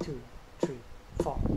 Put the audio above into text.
two, three, four.